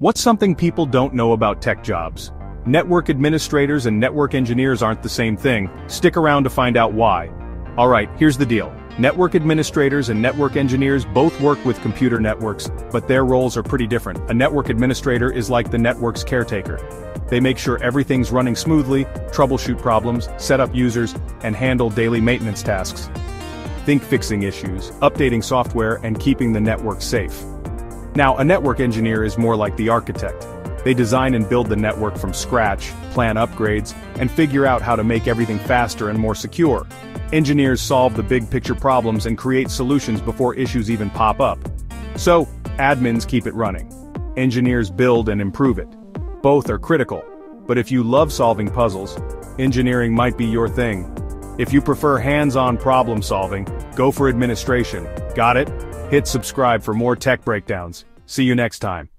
What's something people don't know about tech jobs? Network administrators and network engineers aren't the same thing, stick around to find out why. Alright, here's the deal. Network administrators and network engineers both work with computer networks, but their roles are pretty different. A network administrator is like the network's caretaker. They make sure everything's running smoothly, troubleshoot problems, set up users, and handle daily maintenance tasks. Think fixing issues, updating software, and keeping the network safe. Now, a network engineer is more like the architect. They design and build the network from scratch, plan upgrades, and figure out how to make everything faster and more secure. Engineers solve the big picture problems and create solutions before issues even pop up. So, admins keep it running. Engineers build and improve it. Both are critical, but if you love solving puzzles, engineering might be your thing. If you prefer hands-on problem solving, go for administration. Got it? Hit subscribe for more tech breakdowns. See you next time.